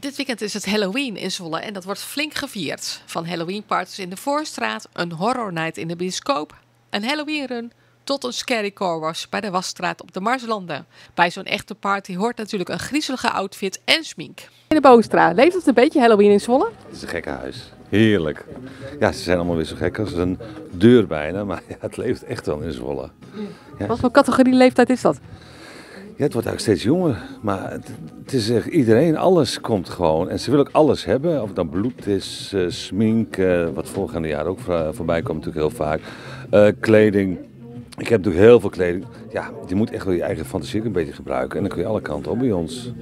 Dit weekend is het Halloween in Zwolle en dat wordt flink gevierd. Van Halloween parties in de Voorstraat, een horror night in de bioscoop, een Halloween run tot een scary car wash bij de Wasstraat op de Marslanden. Bij zo'n echte party hoort natuurlijk een griezelige outfit en smink. In de Boostra, leeft het een beetje Halloween in Zwolle? Het is een gekke huis. Heerlijk. Ja, ze zijn allemaal weer zo gek als een deur bijna, maar ja, het leeft echt wel in Zwolle. Ja. Wat voor categorie leeftijd is dat? Ja, het wordt eigenlijk steeds jonger, maar het, is echt iedereen, alles komt gewoon. En ze willen ook alles hebben, of het dan bloed is, eh, smink, eh, wat voorgaande jaar ook voor- voorbij komt natuurlijk heel vaak, eh, kleding. Ik heb natuurlijk heel veel kleding. Ja, je moet echt wel je eigen fantasie een beetje gebruiken en dan kun je alle kanten op bij ons.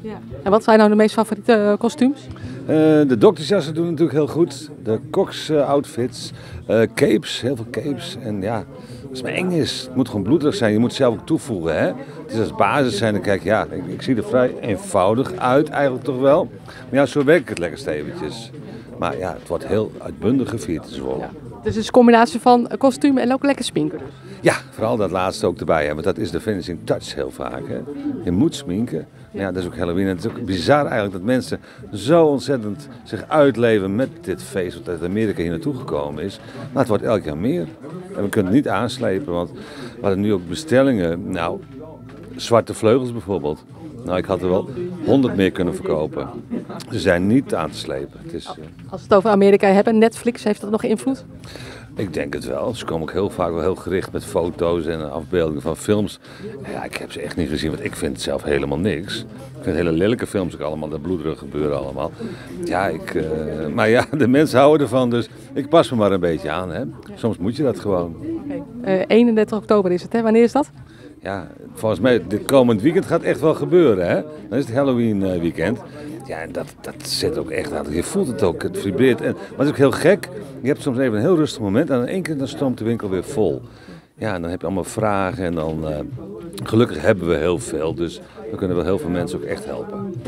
En wat zijn nou de meest favoriete kostuums? Eh, de doktersjassen doen natuurlijk heel goed. De koks eh, eh, capes, heel veel capes. En ja, als het maar eng is, het moet gewoon bloederig zijn. Je moet zelf ook toevoegen. Hè? Het is als basis zijn, dan kijk ja, ik, ik zie er vrij eenvoudig uit eigenlijk toch wel. Maar ja, zo werkt het lekker steventjes. Maar ja, het wordt heel uitbundig gevierd in Zwolle. Ja. Dus het is een combinatie van kostuum en ook lekker sminken. vooral dat laatste ook erbij. Hè? Want dat is de finishing touch heel vaak. Hè? Je moet sminken. Ja, dat is ook Halloween. En het is ook bizar eigenlijk dat mensen zo ontzettend zich uitleven met dit feest. Wat uit Amerika hier naartoe gekomen is. Maar het wordt elk jaar meer. En we kunnen het niet aanslepen. Want we hadden nu ook bestellingen. Nou, zwarte vleugels bijvoorbeeld. Nou, ik had er wel honderd meer kunnen verkopen. Ze zijn niet aan te slepen. Het is, eh, Als we het over Amerika hebben, Netflix, heeft dat nog invloed? Ik denk het wel. Ze komen ook heel vaak wel heel gericht met foto's en afbeeldingen van films. Ja, ik heb ze echt niet gezien, want ik vind zelf helemaal niks. Ik vind hele lelijke films ook allemaal, dat bloederig gebeuren allemaal. Ja, ik, eh, maar ja, de mensen houden ervan, dus ik pas me maar een beetje aan. Hè. Soms moet je dat gewoon. Eh 31 oktober is het, hè? Wanneer is dat? Ja, volgens mij, dit komend weekend gaat echt wel gebeuren, hè. Dan is het Halloween eh, weekend. Ja, en dat, dat zit ook echt aan. Je voelt het ook, het vibreert. En, maar het is ook heel gek. Je hebt soms even een heel rustig moment en in één keer dan stroomt de winkel weer vol. Ja, en dan heb je allemaal vragen en dan... eh, gelukkig hebben we heel veel, dus we kunnen wel heel veel mensen ook echt helpen.